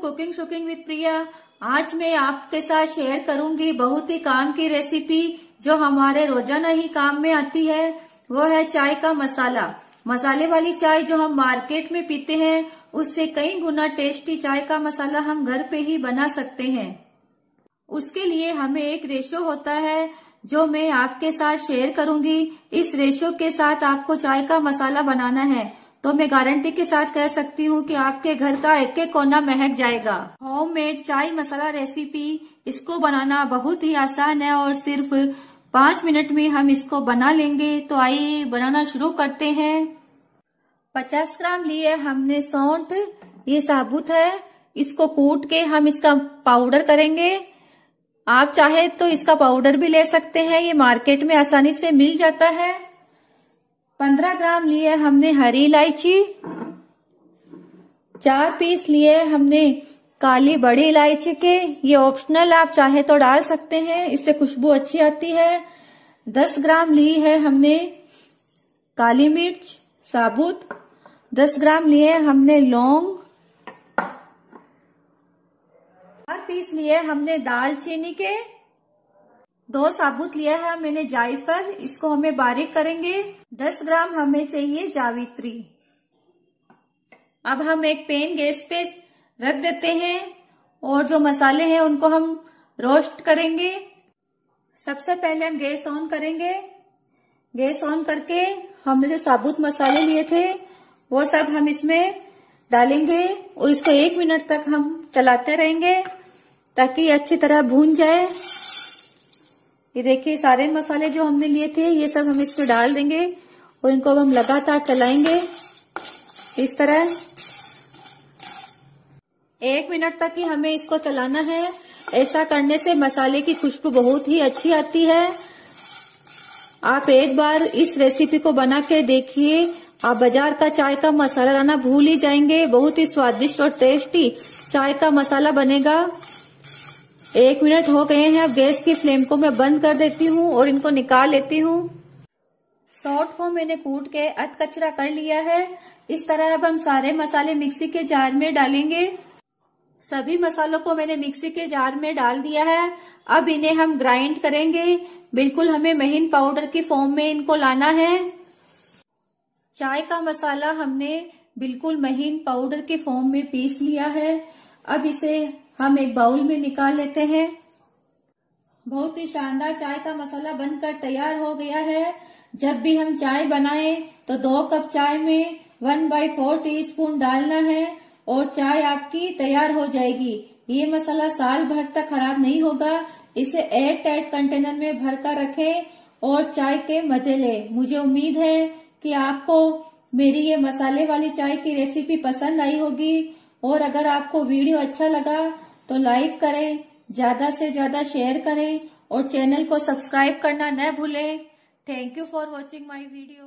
Cooking शुकिंग with प्रिया आज मैं आपके साथ शेयर करूँगी बहुत ही काम की रेसिपी जो हमारे रोज़ाना ही काम में आती है। वो है चाय का मसाला। मसाले वाली चाय जो हम मार्केट में पीते हैं, उससे कई गुना टेस्टी चाय का मसाला हम घर पे ही बना सकते हैं। उसके लिए हमें एक रेशो होता है जो मैं आपके साथ शेयर करूँगी। इस रेशो के साथ आपको चाय का मसाला बनाना है। तो मैं गारंटी के साथ कह सकती हूँ कि आपके घर का एक एक कोना महक जाएगा। होममेड चाय मसाला रेसिपी इसको बनाना बहुत ही आसान है और सिर्फ़ पाँच मिनट में हम इसको बना लेंगे। तो आइए बनाना शुरू करते हैं। पचास ग्राम लिए हमने सौंठ, ये साबुत है। इसको कूट के हम इसका पाउडर करेंगे। आप चाहे तो इसका पाउडर भी ले सकते हैं। ये मार्केट में आसानी से मिल जाता है। पंद्रह ग्राम लिए हमने हरी इलायची, चार पीस लिए हमने काली बड़ी इलायची के। ये ऑप्शनल आप चाहे तो डाल सकते हैं, इससे खुशबू अच्छी आती है। दस ग्राम ली है हमने काली मिर्च, साबुत। दस ग्राम लिए हमने लौंग। चार पीस लिए हमने दालचीनी के। दो साबुत लिया है मैंने जायफल, इसको हमें बारीक करेंगे। दस ग्राम हमें चाहिए जावित्री। अब हम एक पेन गैस पे रख देते हैं और जो मसाले हैं उनको हम रोस्ट करेंगे। सबसे पहले हम गैस ऑन करेंगे। गैस ऑन करके हमने जो साबुत मसाले लिए थे, वो सब हम इसमें डालेंगे और इसको एक मिनट तक हम चलाते रहेंगे ताकि अच्छी तरह भून जाए। ये देखिए, सारे मसाले जो हमने लिए थे, ये सब हम इसमें डाल देंगे और इनको अब हम लगातार चलाएँगे। इस तरह। एक मिनट तक ही हमें इसको चलाना है। ऐसा करने से मसाले की खुशबू बहुत ही अच्छी आती है। आप एक बार इस रेसिपी को बना के देखिए। आप बाज़ार का चाय का मसाला लाना भूल ही जाएँगे। बहुत ही स्वादिष्ट और टेस्टी चाय का मसाला बनेगा। एक मिनट हो गए हैं, अब गैस की फ्लेम को मैं बंद कर देती हूँ और इनको निकाल लेती हूँ। सॉल्ट को मैंने कूट के अध कचरा कर लिया है। इस तरह अब हम सारे मसाले मिक्सी के जार में डालेंगे। सभी मसालों को मैंने मिक्सी के जार में डाल दिया है। अब इन्हें हम ग्राइंड करेंगे। बिल्कुल हमें महीन पाउडर की फॉर्म में इनको लाना है। चाय का मसाला हमने बिल्कुल महीन पाउडर के फॉर्म में पीस लिया है। अब इसे हम एक बाउल में निकाल लेते हैं। बहुत ही शानदार चाय का मसाला बनकर तैयार हो गया है। जब भी हम चाय बनाएँ तो दो कप चाय में one by four teaspoon डालना है और चाय आपकी तैयार हो जाएगी। ये मसाला साल भर तक खराब नहीं होगा। इसे एयर टाइट कंटेनर में भर कर रखें और चाय के मज़े ले। मुझे उम्मीद है कि आपको मेरी ये मसाले वाली चाय की रेसिपी पसंद आई होगी। और अगर आपको वीडियो अच्छा लगा तो लाइक करें, ज़्यादा से ज़्यादा शेयर करें और चैनल को सब्सक्राइब करना न भूलें। Thank you for watching my video